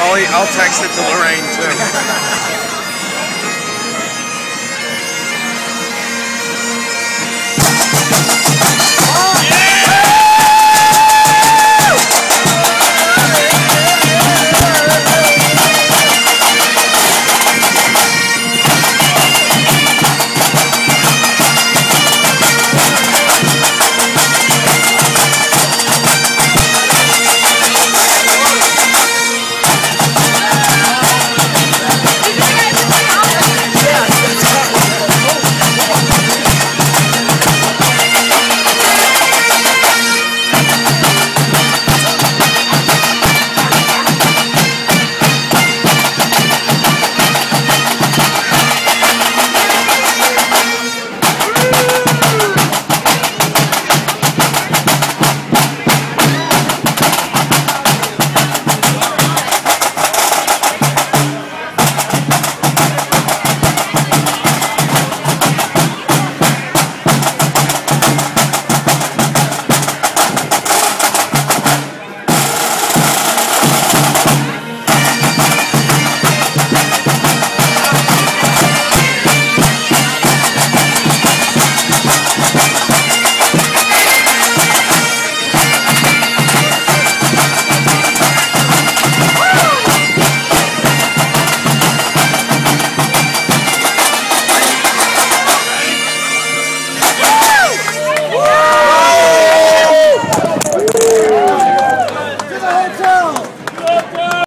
I'll, I'll text it to Lorraine too.